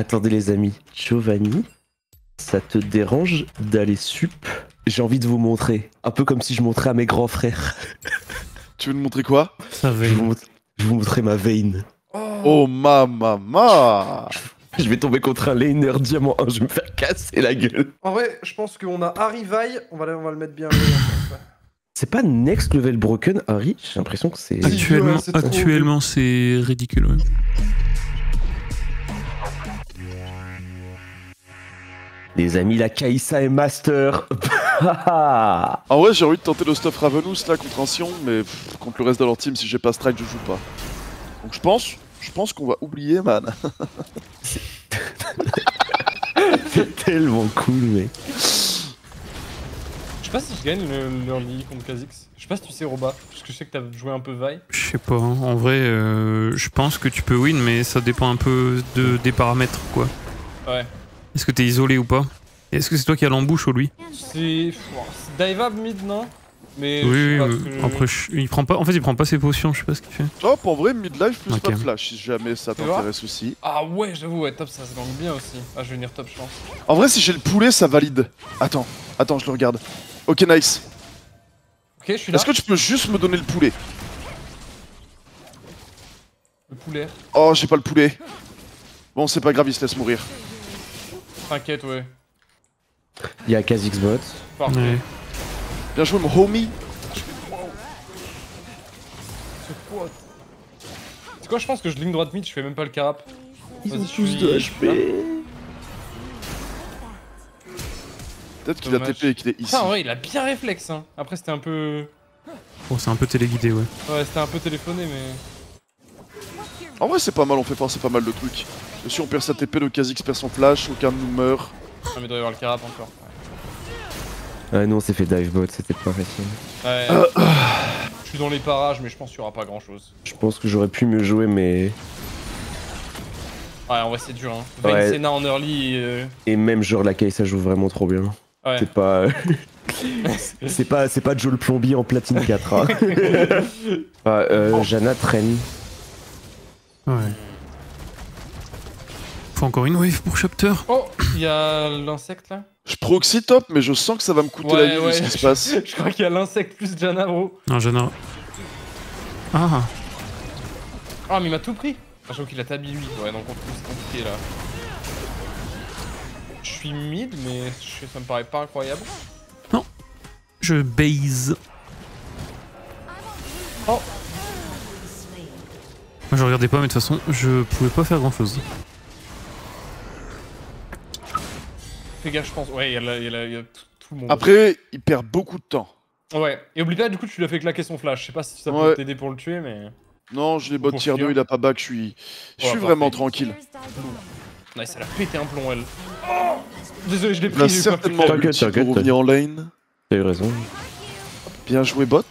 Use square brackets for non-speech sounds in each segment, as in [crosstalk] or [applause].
Attendez les amis, Giovanni, ça te dérange d'aller sup? J'ai envie de vous montrer, un peu comme si je montrais à mes grands frères. [laughs] Tu veux nous montrer quoi? Ça. Je vous, montre- je vous montrer ma veine. Oh ma maman Je vais tomber contre un laner diamant 1, je vais me faire casser la gueule. En vrai, je pense qu'on a Harry Vi, on va, le- on va le mettre bien. C'est pas next level broken, Harry? J'ai l'impression que c'est. Actuellement, ouais, actuellement c'est ridicule. ouais. Les amis, la Kaisa est master. [laughs] En vrai, j'ai envie de tenter le stuff Ravenous là contre un Sion, mais pff, contre le reste de leur team, si j'ai pas strike, je joue pas. Donc je pense, je pense qu'on va oublier, man. [laughs] c'est tellement cool, mec. Je sais pas si je gagne le l'early contre Kha'Zix. Je sais pas si tu sais Roba, parce que je sais que t'as joué un peu Vi. Je sais pas. hein. En vrai, euh, je pense que tu peux win, mais ça dépend un peu de, des paramètres, quoi. Ouais. Est-ce que t'es isolé ou pas Est-ce que c'est toi qui as l'embouche ou lui C'est. Dive up mid, non Mais. je Oui, oui, je- Après, je- il prend pas. En fait, il prend pas ses potions. Je sais pas ce qu'il fait. Hop, en vrai, midlife plus Ok. pas de flash, si jamais ça t'intéresse aussi. Ah ouais, j'avoue, ouais, top, ça se gagne bien aussi. Ah, je vais venir top, je pense. En vrai, si j'ai le poulet, ça valide. Attends, attends, je le regarde. Ok, nice. Ok, je suis là. Est-ce que tu peux juste me donner le poulet Le poulet. Oh, j'ai pas le poulet. Bon, c'est pas grave, il se laisse mourir. T'inquiète, ouais. Il y a Kha'Zix bot. Parfait. Ouais. Bien joué, mon homie. C'est quoi C'est quoi, je pense que je ligne droite mid, je fais même pas le carap. Ils Vas-y, ont je tous de. HP. Peut-être qu'il a. TP et qu'il est ici. Putain, ouais, il a bien réflexe, hein. Après, c'était un peu. Bon, c'est un peu téléguidé, ouais. Ouais, c'était un peu téléphoné, mais. En vrai, c'est pas mal, on fait forcer pas mal de trucs. Et si on perd sa TP, le Kha'Zix perd son flash, aucun de nous meurt. Ah, mais il doit y avoir le carap encore. Ah non, on s'est fait dive bot, c'était pas facile. Ouais. Je suis dans les parages, mais je pense qu'il y aura pas grand chose. Je pense que j'aurais pu mieux jouer, mais. Ouais, en vrai, c'est dur, hein. Vayne Ouais. Senna en early. euh, Et même, genre, la Kaisa joue vraiment trop bien. Ouais. C'est pas. [laughs] c'est pas, c'est pas Joe le plombier en platine 4. hein. [laughs] [laughs] Ah, euh, Jana traîne. Ouais. Faut encore une wave pour Chapter. Oh, il y a l'insecte là Je proxy top, mais je sens que ça va me coûter Ouais, la vie ouais. ce qui se passe. [laughs] Je crois qu'il y a l'insecte plus Jana, bro. Non, Jana. Ah, Ah, mais il m'a tout pris. Ah, j'avoue qu'il a tabi lui. Ouais, donc nous, c'est compliqué là. Je suis mid, mais je- ça me paraît pas incroyable. je base. Oh. Moi, je regardais pas, mais de toute façon, je pouvais pas faire grand chose. Fais gaffe, je pense. Ouais, il y a, la- il y a la- il y a tout, le monde. Après, il perd beaucoup de temps. Ouais, et oublie pas, du coup, tu lui as fait claquer son flash. Je sais pas si ça peut Ouais. t'aider pour le tuer, mais. Non, je l'ai bot tier 2, finir. il a pas back, je suis, je Ouais, suis vraiment tranquille. Nice, elle a pété un plomb, elle. Oh Désolé, je l'ai Il pris. a pas pu certainement le faire. T'inquiète, ulti t'inquiète, pour revenir en lane. T'as eu raison. Bien joué bot.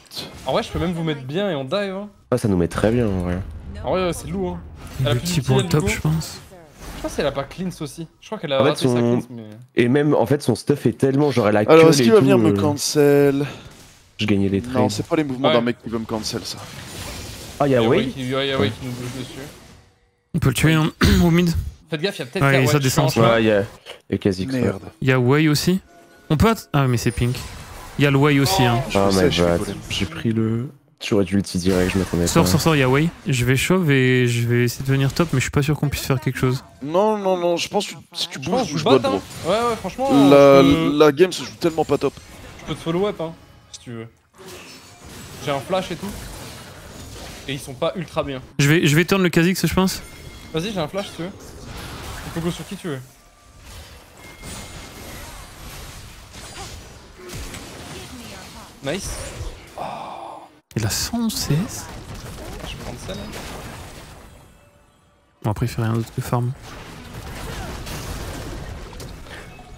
En vrai, je peux même vous mettre bien et on dive. Hein. Ah, ça nous met très bien en vrai. En vrai, ouais, c'est lourd. Hein. A d'ulti, pour le top, je pense. Je pense qu'elle a pas cleanse aussi. Je crois qu'elle a En fait, raté sa son- cleanse, mais. Et même, en fait, son stuff est tellement genre à la Alors, est-ce qu'il va venir me euh, cancel Je gagnais les trades. Non, c'est pas les mouvements Ouais. d'un mec qui veut me cancel, ça. Ah, y'a Il y a Wei Wei qui, ouais, il y a Wei qui nous bouge dessus. On peut le tuer hein, [clears throat] au mid. Faites gaffe, il y a peut-être Ouais, ça descend. Ouais, y'a y'a Kha'Zix. ouais. Merde. Il y a Wei aussi. On peut. Ah, mais c'est pink. Il y a le Wei aussi. Hein. Ah, sais, my volé. J'ai pris le. J'aurais dû l'ulti direct, je m'attendais Sors, pas. sors, sors, il y a Wei. Je vais shove et je vais essayer de venir top, mais je suis pas sûr qu'on puisse faire quelque chose. Non, non, non, je pense que si tu bouges, que bouge bot, hein. bro. Ouais, ouais, franchement. La, je, peux, la game se joue tellement pas top. je peux te follow up, hein, si tu veux. J'ai un flash et tout. Et ils sont pas ultra bien. Je vais, je vais turn le Kha'Zix, je pense. Vas-y, j'ai un flash si tu veux. Tu peux go sur qui tu veux. Nice. A 111 CS. Je vais prendre ça là. Bon, après, il fait rien d'autre que farm.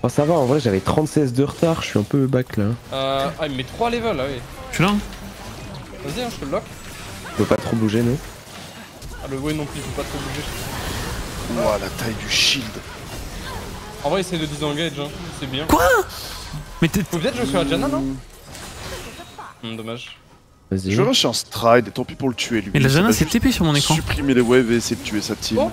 Oh, ça va, en vrai, j'avais 30 CS de retard, je suis un peu back là. Euh, ah, il me met 3 levels là, oui. Je suis là. hein Vas-y, hein, je te le lock. Je peux pas trop bouger, non Ah, le way non plus, faut pas trop bouger. Ouah, la taille du shield. En vrai, essaye de disengage, hein. c'est bien. Quoi? Mais t'es. Faut peut-être jouer sur la Janna, non? Hmm, Dommage. Vas-y. Je rush un stride et tant pis pour le tuer lui. Mais la Jana s'est TP sur mon écran. Supprimer les waves et essayer de tuer sa team. Oh.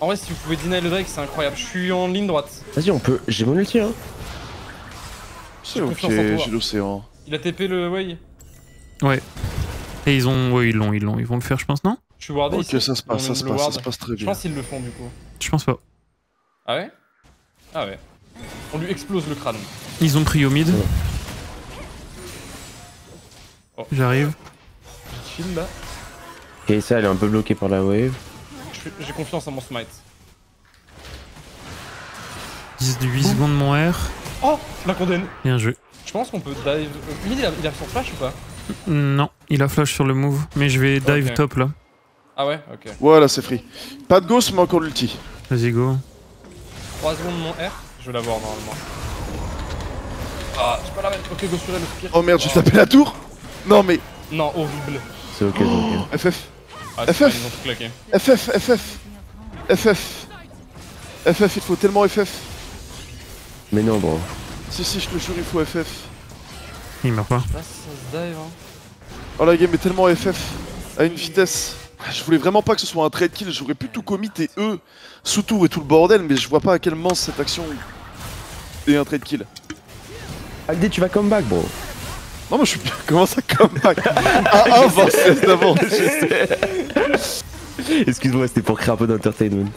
En vrai, si vous pouvez deny le Drake, c'est incroyable. Je suis en ligne droite. Vas-y, on peut. J'ai mon ulti, hein. C'est ok, confiance en toi. j'ai l'océan. Il a TP le way. Et ils ont. Ouais, ils l'ont, ils l'ont. Ils vont le faire, je pense, non? Je suis wardé Ok, ici. ça se passe, ça se le passe, ça se passe très Je bien. pense qu'ils le font du coup. Je pense pas. Ah ouais? Ah ouais. On lui explose le crâne. Ils ont pris au mid. Oh. J'arrive. Chill là. Ok, ça, elle est un peu bloquée par la wave. J'ai confiance en mon smite. 10 de 8 secondes mon R. Oh La condamne Bien joué. Je pense qu'on peut dive. euh, Mid il a, il a son flash ou pas? Non, il a flash sur le move. Mais je vais dive top là. Ah ouais Ok. Voilà, c'est free. Pas de ghost, mais encore l'ulti. Vas-y, go. 3 secondes mon R. Je vais l'avoir normalement. Ah, je peux la mettre. Ok, go sur elle, le pire. Oh merde, j'ai tapé la tour Non mais... Non, horrible. C'est ok, c'est ok. FF, Ah, FF. pas, ils ont tout claqué. FF, FF, FF. FF, il faut tellement FF. Mais non, bro. Si, si, je te jure, il faut FF. Il meurt pas. Là, ça se dive. Hein. Oh la game est tellement FF, à une vitesse. Je voulais vraiment pas que ce soit un trade kill, j'aurais pu tout commit et eux, sous tour et tout le bordel, mais je vois pas à quel moment cette action est un trade kill. Aldé, tu vas come back, bro. Non mais je suis bien, [laughs] comment ça comeback [laughs] Ah, 1 16 d'avance Excuse-moi, c'était pour créer un peu d'entertainment.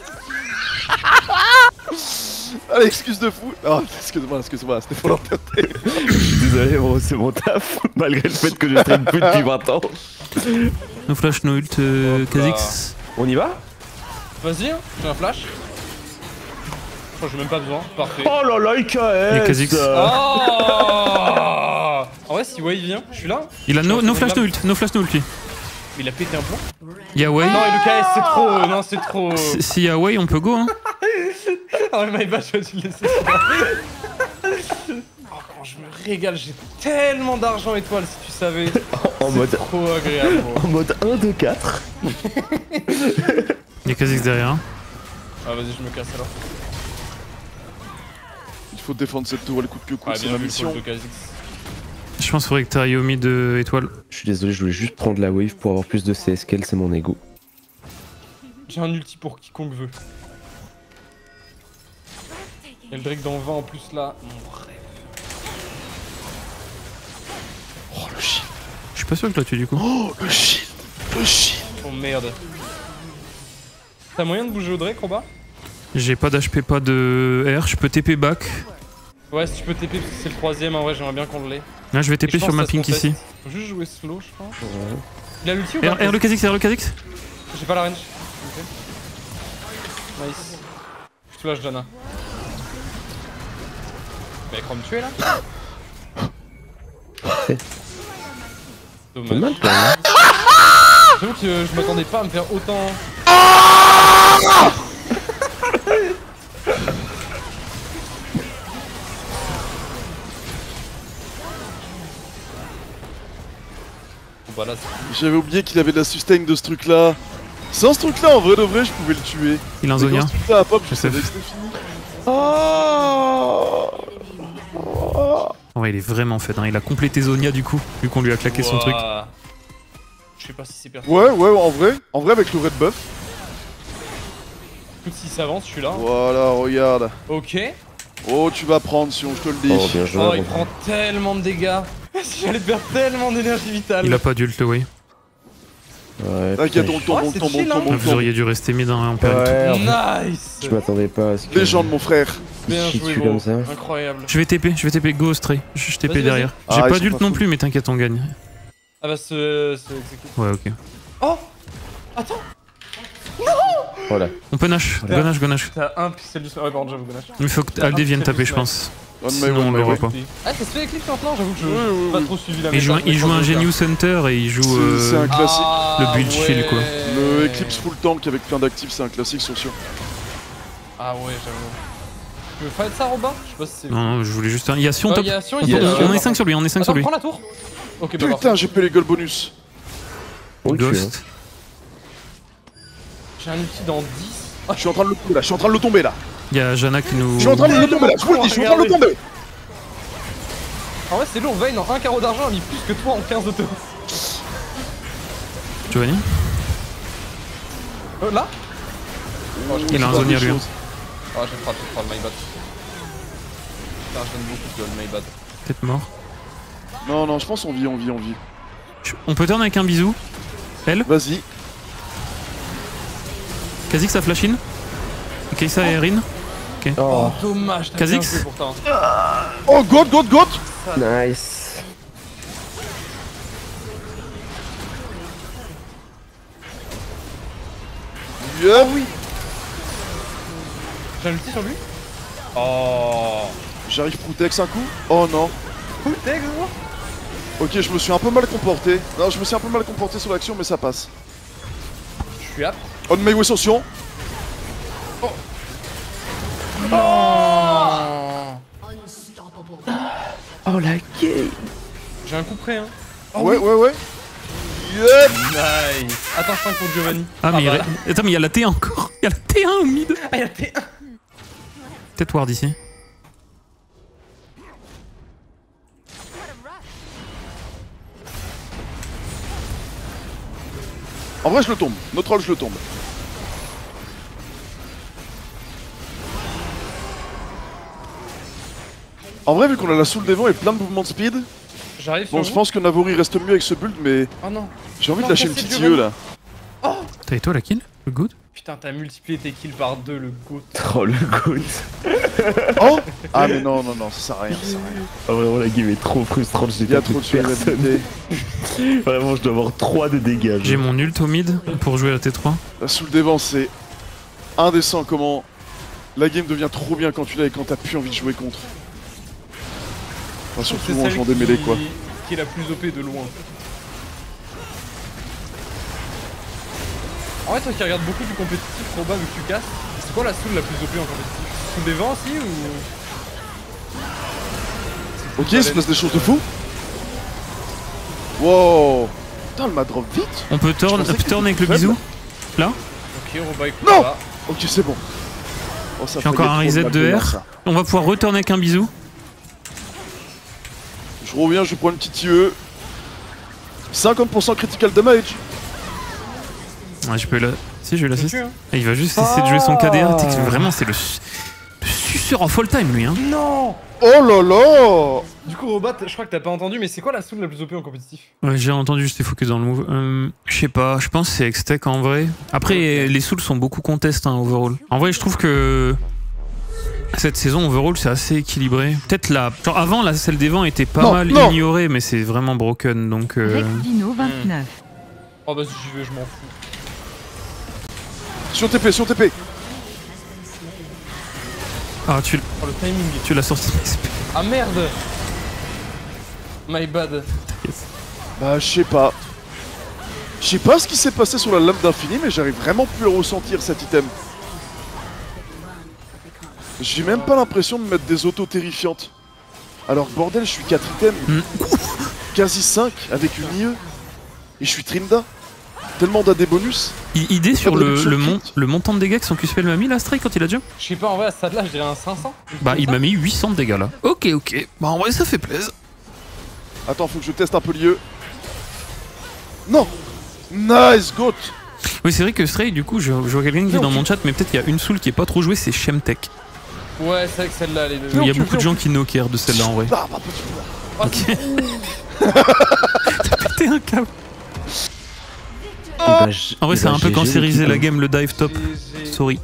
[laughs] Allez, excuse de fou Oh, excuse-moi, excuse-moi, c'était pour l'entertainer. Désolé, bro, c'est mon taf. Malgré le fait que je traîne plus depuis 20 ans. No flash, no ult, euh. Kha'Zix. On y va Vas-y, hein, j'ai un flash. Je crois que j'ai même pas besoin. Parfait. Oh là là, IKS Il y a Kha'Zix. Oh En vrai, si Wei vient, je suis là. Il a no, no flash, no ult. No flash, no ult. lui. Il a pété un plomb. Il y a Wei. Non, et le KS, c'est trop. euh, Non, c'est trop. S- S'il y a Wei, on peut go, hein. [laughs] Ah ouais, my bad, je vais te le laisser. [laughs] Oh, quand je me régale, j'ai tellement d'argent étoile si tu savais. [laughs] En mode, Trop agréable. en mode 1, 2, 4. Il y a Kha'Zix derrière. Ah, vas-y, je me casse alors. Il faut défendre cette tour, elle coûte que coûte, Ah, c'est ma vu, Je pense qu'il faudrait que t'ailles au mid euh, étoile. Je suis désolé, je voulais juste prendre la wave pour avoir plus de CS qu'elle, c'est mon ego. J'ai un ulti pour quiconque veut. Et le Drake dans le vent en plus là. Mon rêve. Oh le shit, Je suis pas sûr que là tu du coup. oh le shit, le shit. Oh merde. T'as moyen de bouger au Drake en bas? J'ai pas d'HP, pas de R. Je peux TP back. Ouais, si tu peux TP parce que c'est le troisième en vrai, j'aimerais bien qu'on l'ait. Là, je vais TP sur ma pink ici. Faut juste jouer slow, je pense. Il a l'ulti ou pas R, R le Kha'Zix, R le Kha'Zix. J'ai pas la range. Ok. Nice. Je flash Jana. Mais elle me tuer là Parfait. Dommage. quand même. J'avoue que je m'attendais pas à me faire autant. Là J'avais oublié qu'il avait de la sustain de ce truc là. Sans ce truc là, en vrai de vrai, je pouvais le tuer. Il a un truc là a pop, je Je sais. savais que c'était fini. Oh En vrai, il est vraiment fait. hein. Il a complété Zonia du coup, vu qu'on lui a claqué son truc. Je sais pas si c'est perso. Ouais, ouais, en vrai, en vrai avec le red buff. Écoute, si ça avance, je suis là. Voilà, regarde. Ok. Oh, tu vas prendre si on je te le dis. Oh, bien joué. Oh, il prend tellement de dégâts. [laughs] J'allais perdre tellement d'énergie vitale. Il a pas d'ult, Wei. Ouais, T'inquiète, on tombe, on c'est tombe, on tombe, hein. on Vous auriez dû rester mid hein, en je- plein. Ouais, fait, Nice. je m'attendais pas à ce que. Légende, mon frère. Bien joué, gros. comme ça. Incroyable. Je vais TP, je vais TP Go Stray. Je, je TP derrière. J'ai Ah, pas d'ult non plus, mais t'inquiète, on gagne. Ah bah, ce. ce. Ouais, ok. Oh Attends Voilà. On peut Nash. Ouais. Gonash, Gonash. T'as un pixel du. Ouais, pardon, j'avoue, Ganache. Il faut que Aldé vienne taper, je pense. Sinon, on l'aura pas. Ah, ça se fait Eclipse maintenant J'avoue que je j'ai pas trop suivi la Il joue, il joue un Genius Hunter et il joue. C'est- c'est euh, un classique. Ah, Le build chill, quoi. Le Eclipse full tank avec plein d'actifs, c'est un classique sur sûr. Ah ouais, j'avoue. Tu veux fight ça, Robin? Je sais pas si c'est. Non, je voulais juste. un- Il y a Sion top. On est 5 sur lui, on est 5 sur Attends, lui. prends la tour bah Putain, j'ai payé les gold bonus. Tue, hein. Ghost. J'ai un outil dans 10. Ah, je suis en train de le tomber là, je suis en train de le tomber là. Il y a Jana qui nous. Je suis en train de le tomber là, je vous le dis, je suis en train de le tomber. En vrai, c'est lourd, Vayne en 1 carreau d'argent a mis plus que toi en 15 auto. Giovanni Euh, là Oh, Il a un des lui. Ah, j'ai frappé par le my bad. Putain, je donne beaucoup de gold, my bad. Peut-être mort. Non, non, je pense on vit, on vit, on vit. Je- On peut turn avec un bisou. Vas-y. Kha'Zix ça flash in. Kaisa et Erin. Oh, dommage, t'as Kha'Zix bien joué pourtant. Oh, God, God, God nice. Yeah oui J'ai un ulti sur lui Oh J'arrive Proutex un coup Oh non. T'es gros Ok, je me suis un peu mal comporté. Non, je me suis un peu mal comporté sur l'action, mais ça passe. Je suis apte. On my way ascension. Oh la game. J'ai un coup près, hein. Oh ouais, oui. ouais, ouais. Yeah Nice Attends, 5 pour Giovanni. Ah, mais il bah y a- Attends, mais il y a la T1 encore. Il y a la T1 au mid. Ah, il a T1 Peut-être ward ici. En vrai, je le tombe. Notre troll, je le tombe. En vrai, vu qu'on a la soul des vents et plein de mouvements de speed, J'arrive bon, je pense que Navori reste mieux avec ce build, mais Oh non j'ai envie de lâcher une petite yeux là. T'as et toi la kill Le good Putain, t'as multiplié tes kills par 2, le goat. [laughs] Oh le good. [laughs] Oh Ah, mais non, non, non, ça sert à rien, ça sert à rien. Oh, vraiment la game est trop frustrante, j'ai Il y a tapé trop de personne. [laughs] Vraiment, je dois avoir 3 de dégâts. J'ai mon ult au mid pour jouer la T3. La soul des vents, c'est indécent comment la game devient trop bien quand tu l'as et quand t'as plus envie de jouer contre. Enfin, surtout en jouant des mêlées quoi. Qui est la plus OP de loin. En vrai, toi qui regardes beaucoup du compétitif, Roba, vu que tu casses, c'est quoi la soul la plus OP en compétitif? Soul des vents aussi ou? Ok, il se passe des choses de fou. Wow Putain, elle m'a drop vite On peut turn, avec le bisou Ok, Roba, écoute. Non. Ok, c'est bon. Oh, ça fait encore un reset de R. On va pouvoir retourner avec un bisou. Je reviens, je prends une petite IE. 50% critical damage. Ouais, je peux la. Si, je vais l'assist. hein. Et il va juste essayer de jouer son. T'es que Vraiment, c'est le, su- le suceur en full time lui. Hein. Non Oh là là Du coup, Roba, t- je crois que t'as pas entendu, mais c'est quoi la soul la plus OP en compétitif? Ouais, j'ai entendu, j'étais focus dans le move. Euh, je sais pas, je pense que c'est Extech en vrai. Après, les souls sont beaucoup contest hein, overall. En vrai, je trouve que cette saison overall c'est assez équilibré. Peut-être la. Genre avant, la celle des vents était pas Non, mal non. ignorée, mais c'est vraiment broken donc. euh, Rex Dino 29. Oh bah si j'y vais, je m'en fous. Sur TP, sur TP Ah, tu, Oh le timing tu l'as sorti. Ah merde My bad. Bah, je sais pas. Je sais pas ce qui s'est passé sur la lame d'infini, mais j'arrive vraiment plus à ressentir cet item. J'ai même pas l'impression de mettre des autos terrifiantes. Alors, bordel, je suis 4 items, Hmm. quasi 5 avec une IE. Et je suis Trinda. Tellement d'AD bonus. I- Idée sur de le, mon- montant de dégâts que son QSPL m'a mis là, Stray, quand il a jump Je sais pas, en vrai, à ce stade-là, je dirais un 500. Bah, il m'a mis 800 de dégâts là. Ok, ok. Bah, en vrai, ça fait plaisir. Attends, faut que je teste un peu l'IE. Non Nice, goat Oui, c'est vrai que Stray, du coup, je, je vois quelqu'un qui dit dans mon chat, mais peut-être qu'il y a une soul qui est pas trop jouée, c'est Shemtech. Ouais, c'est vrai que celle-là, elle est de. Il y a beaucoup de gens qui knockèrent de celle-là en vrai. Ah, bah, petit peu. T'es [laughs] un câble. Eh ben, En vrai, eh ça a ben, un peu cancérisé la game, le dive top. Sorry.